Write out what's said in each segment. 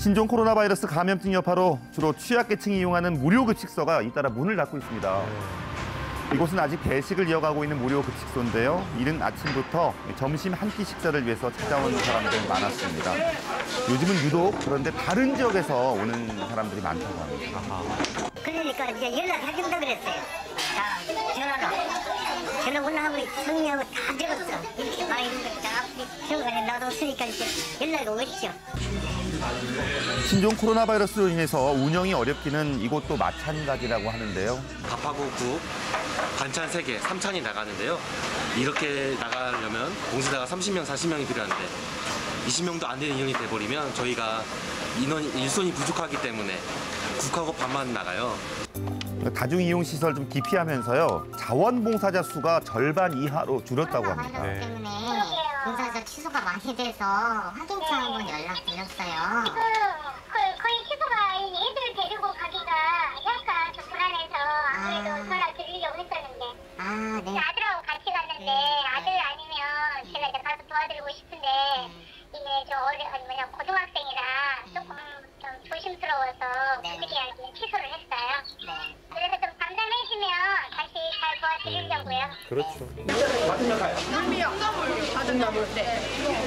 신종 코로나 바이러스 감염증 여파로 주로 취약계층이 이용하는 무료 급식소가 잇따라 문을 닫고 있습니다. 이곳은 아직 배식을 이어가고 있는 무료 급식소인데요. 이른 아침부터 점심 한 끼 식사를 위해서 찾아온 사람들이 많았습니다. 요즘은 유독 그런데 다른 지역에서 오는 사람들이 많다고 합니다. 그러니까 이제 연락하긴다 그랬어요. 다 전화로. 전화 올라가면 성의하고 다 적었어. 이렇게 막 이런 거다 병원에 놔뒀으니까 이제 연락이 오겠죠. 신종 코로나 바이러스로 인해서 운영이 어렵기는 이곳도 마찬가지라고 하는데요. 밥하고 국, 반찬 3개, 3찬이 나가는데요. 이렇게 나가려면 봉사자가 30명, 40명이 필요한데 20명도 안 되는 인원이 돼버리면 저희가 인원, 일손이 부족하기 때문에 국하고 밥만 나가요. 다중이용시설 좀 기피하면서요. 자원봉사자 수가 절반 이하로 줄었다고 합니다. 바 봉사자 취소가 많이 돼서 확인차 한번 연락드렸어요.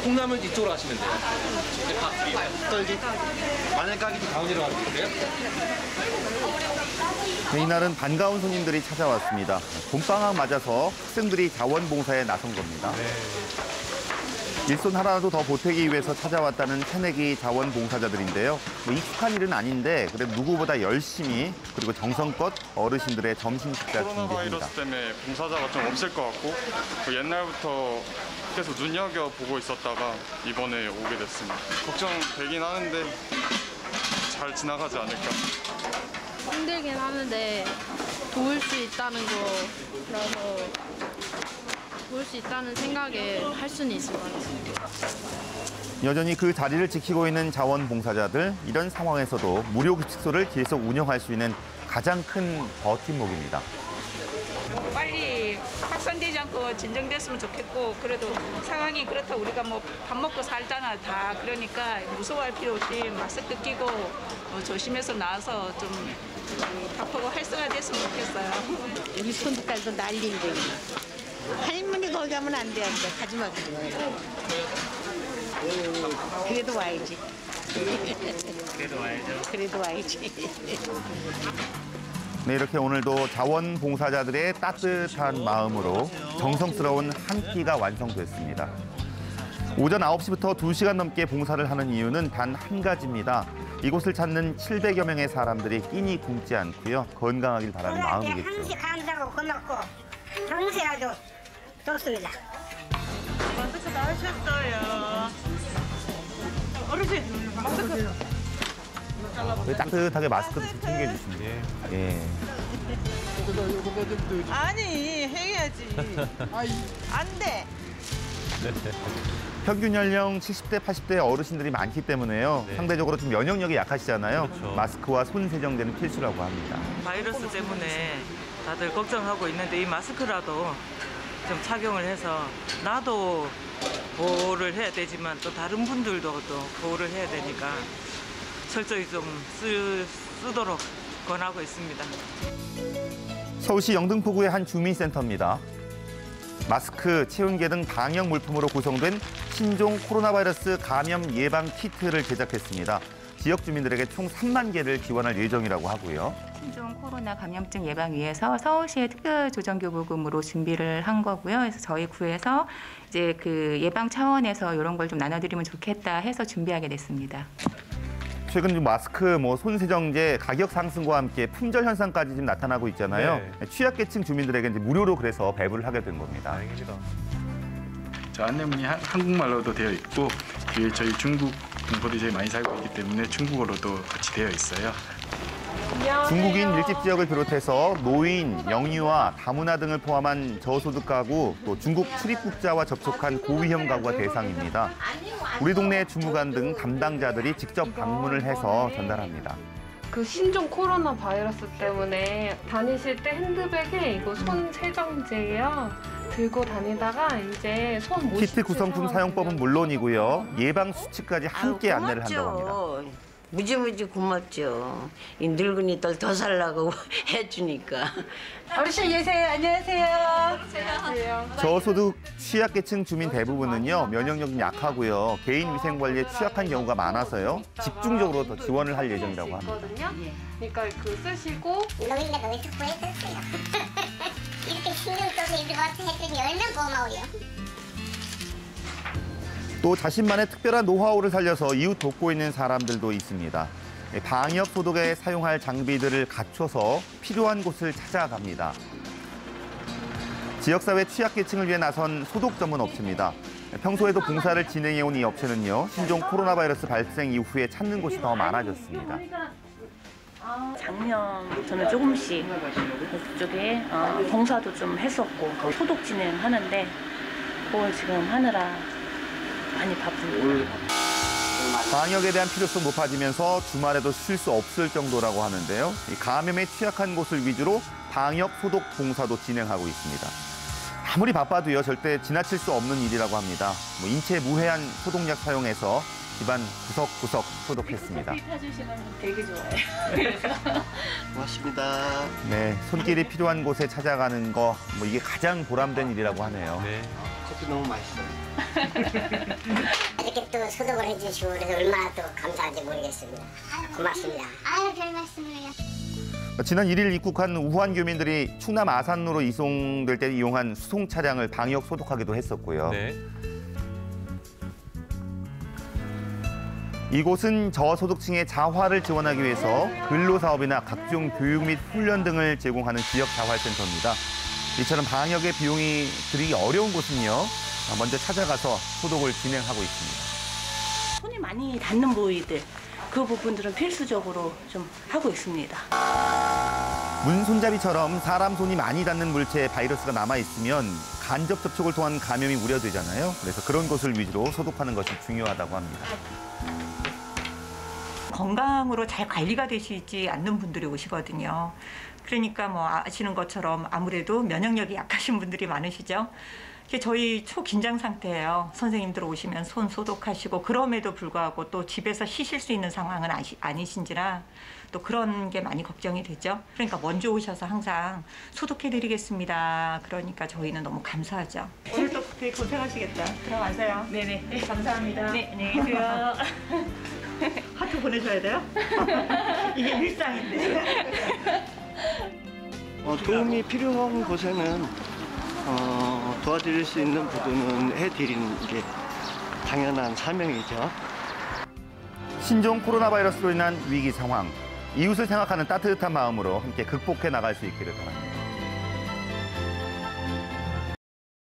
콩나물 이쪽으로 하시면 돼요. 이제 밥, 떨기, 마늘 까기도 가운데로 가면 돼요. 네, 이날은 반가운 손님들이 찾아왔습니다. 봄방학 맞아서 학생들이 자원봉사에 나선 겁니다. 일손 하나라도 더 보태기 위해서 찾아왔다는 새내기 자원봉사자들인데요. 뭐 익숙한 일은 아닌데 그래도 누구보다 열심히 그리고 정성껏 어르신들의 점심 식사 코로나 준비합니다. 바이러스 때문에 봉사자가 좀 없을 것 같고 그 옛날부터 계속 눈여겨 보고 있었다가 이번에 오게 됐습니다. 걱정되긴 하는데 잘 지나가지 않을까. 힘들긴 하는데 도울 수 있다는 거라서 도울 수 있다는 생각에 할 수는 있을 것 같아요. 여전히 그 자리를 지키고 있는 자원봉사자들 이런 상황에서도 무료 급식소를 계속 운영할 수 있는 가장 큰 버팀목입니다. 빨리 확산되지 않고 진정됐으면 좋겠고 그래도 상황이 그렇다 우리가 뭐 밥 먹고 살잖아 다 그러니까 무서워할 필요 없이 마스크 끼고 어, 조심해서 나와서 좀 그, 밥하고 활성화됐으면 좋겠어요. 우리 손주딸도 난리인데 할머니 거기 가면 안 돼, 안 돼. 가지 마, 가지 마. 그래도 와야지. 그래도 와야죠. 그래도 와야지. 네, 이렇게 오늘도 자원봉사자들의 따뜻한 마음으로 정성스러운 한 끼가 완성됐습니다. 오전 9시부터 2시간 넘게 봉사를 하는 이유는 단 한 가지입니다. 이곳을 찾는 700여 명의 사람들이 끼니 굶지 않고요. 건강하길 바라는 마음이겠죠. 감사하고 고맙고 동생아도 좋습니다. 네, 따뜻하게 마스크도 좀 챙겨주십니다. 예. 아니 해야지. 안 돼. 평균 연령 70대, 80대 어르신들이 많기 때문에요. 상대적으로 좀 면역력이 약하시잖아요. 마스크와 손 세정제는 필수라고 합니다. 바이러스 때문에 다들 걱정하고 있는데 이 마스크라도 좀 착용을 해서 나도 보호를 해야 되지만 또 다른 분들도 또 보호를 해야 되니까 철저히 좀 쓰, 쓰도록 권하고 있습니다. 서울시 영등포구의 한 주민센터입니다. 마스크, 체온계 등 방역 물품으로 구성된 신종 코로나 바이러스 감염 예방 키트를 제작했습니다. 지역 주민들에게 총 3만 개를 지원할 예정이라고 하고요. 신종 코로나 감염증 예방 위해서 서울시의 특별 조정교부금으로 준비를 한 거고요. 그래서 저희 구에서 이제 그 예방 차원에서 이런 걸 좀 나눠드리면 좋겠다 해서 준비하게 됐습니다. 최근 좀 마스크, 뭐 손세정제 가격 상승과 함께 품절 현상까지 지금 나타나고 있잖아요. 취약계층 주민들에게 이제 무료로 그래서 배부를 하게 된 겁니다. 저 안내문이 한- 한국말로도 되어 있고 저희 중국 동포들이 많이 살고 있기 때문에 중국어로도 같이 되어 있어요. 중국인 밀집 지역을 비롯해서 노인, 영유아, 다문화 등을 포함한 저소득 가구, 또 중국 출입국자와 접촉한 고위험 가구가 대상입니다. 우리 동네 주무관 등 담당자들이 직접 방문을 해서 전달합니다. 그 신종 코로나 바이러스 때문에 다니실 때 핸드백에 이거 손 세정제요 들고 다니다가 이제 손 못. 키트 구성품 사용법은 물론이고요. 예방 수칙까지 함께 안내를 한다고 합니다. 무지무지 고맙죠. 이 늙은이들 더 살라고 해주니까. 어르신 예세요. 안녕하세요. 저소득 취약계층 주민 대부분은요 면역력이 약하고요 개인 위생 관리에 취약한 경우가 많아서요 집중적으로 더 지원을 할 예정이라고 합니다. 그러니까 그 쓰시고 노인네가 왜 자꾸 해줬어요? 이렇게 신경 써서 이렇게 와서 해주니 얼마나 고마워요. 또 자신만의 특별한 노하우를 살려서 이웃 돕고 있는 사람들도 있습니다. 방역 소독에 사용할 장비들을 갖춰서 필요한 곳을 찾아갑니다. 지역사회 취약계층을 위해 나선 소독 전문 업체입니다. 평소에도 봉사를 진행해온 이 업체는요, 신종 코로나 바이러스 발생 이후에 찾는 곳이 더 많아졌습니다. 작년부터는 조금씩 그쪽에 어, 봉사도 좀 했었고 소독 진행하는데 그걸 지금 하느라 많이 바쁩니다. 방역에 대한 필요성 높아지면서 주말에도 쉴 수 없을 정도라고 하는데요. 이 감염에 취약한 곳을 위주로 방역 소독 봉사도 진행하고 있습니다. 아무리 바빠도요 절대 지나칠 수 없는 일이라고 합니다. 뭐 인체 무해한 소독약 사용해서 집안 구석구석 소독했습니다. 타주시면 되게 좋아요. 고맙습니다. 네, 손길이 필요한 곳에 찾아가는 거, 뭐 이게 가장 보람된 일이라고 하네요. 커피 너무 맛있어요. 이렇게 또 소독을 해주시고 그래서 얼마나 또 감사한지 모르겠습니다. 고맙습니다. 아유 별 말씀을요. 지난 1일 입국한 우한 교민들이 충남 아산으로 이송될 때 이용한 수송 차량을 방역 소독하기도 했었고요. 이곳은 저소득층의 자활을 지원하기 위해서 근로사업이나 각종 교육 및 훈련 등을 제공하는 지역 자활센터입니다. 이처럼 방역의 비용이 들이기 어려운 곳은요. 먼저 찾아가서 소독을 진행하고 있습니다. 손이 많이 닿는 부위들 그 부분들은 필수적으로 좀 하고 있습니다. 문손잡이처럼 사람 손이 많이 닿는 물체에 바이러스가 남아 있으면 간접 접촉을 통한 감염이 우려되잖아요. 그래서 그런 곳을 위주로 소독하는 것이 중요하다고 합니다. 건강으로 잘 관리가 되시지 않는 분들이 오시거든요. 그러니까 뭐 아시는 것처럼 아무래도 면역력이 약하신 분들이 많으시죠. 저희 초긴장 상태예요. 선생님들 오시면 손 소독하시고 그럼에도 불구하고 또 집에서 쉬실 수 있는 상황은 아시, 아니신지라 또 그런 게 많이 걱정이 되죠. 그러니까 먼저 오셔서 항상 소독해드리겠습니다. 그러니까 저희는 너무 감사하죠. 오늘 또 되게 고생하시겠다. 들어가세요. 네네. 감사합니다. 네, 안녕히 계세요. 하트 보내줘야 돼요? 이게 일상인데. 어, 도움이 필요한 곳에는 어, 도와드릴 수 있는 부분은 해드리는 게 당연한 사명이죠. 신종 코로나 바이러스로 인한 위기 상황. 이웃을 생각하는 따뜻한 마음으로 함께 극복해 나갈 수 있기를 바랍니다.